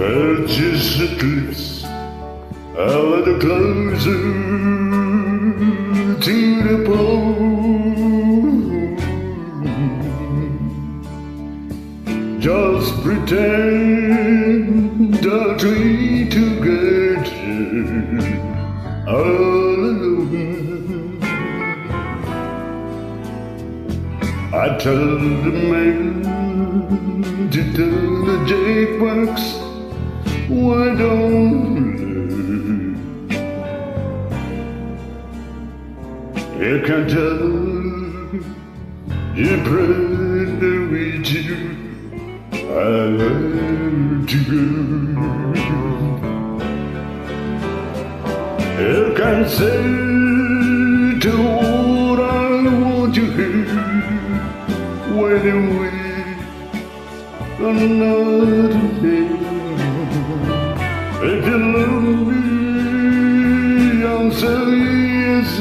Purchase the cliffs a little closer to the pole. Just pretend that we together all alone. I told the man to tell the jackbox why don't you? Can tell your brother with you I love You can say to what I want to hear when you wait another day I'll say yes,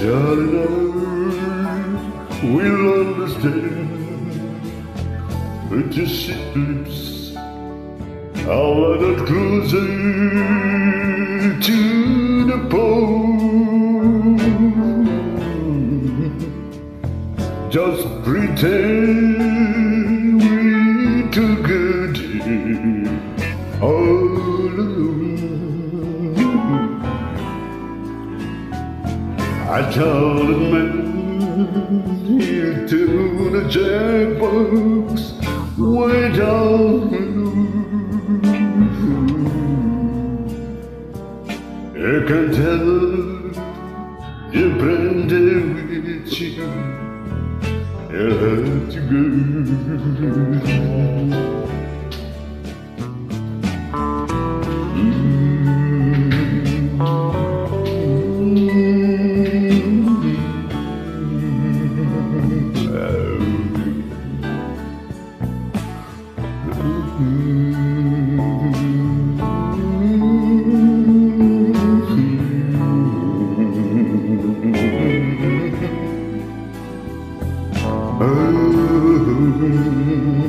darling. I will understand. But just lips, I'll let it closer to the pole. Just pretend we're together I told him man to the jackbox way down. You can tell your friend with you. You have to go.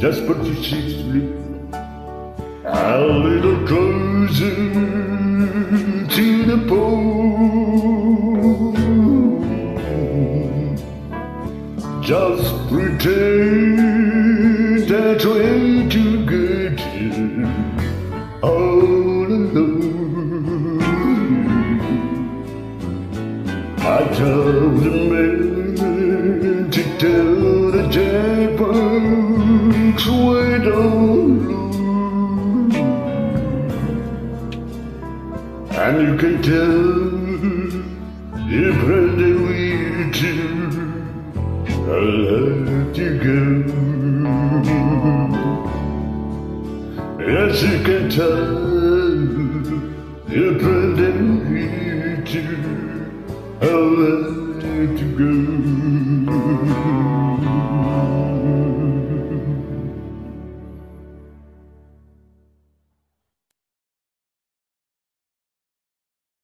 Just put your me a little closer to the pole. Just pretend that we're together all alone. I told the man to tell jackbox And you can tell your friend that we I'll have to go Yes, you can tell your friend that we two I'll have to go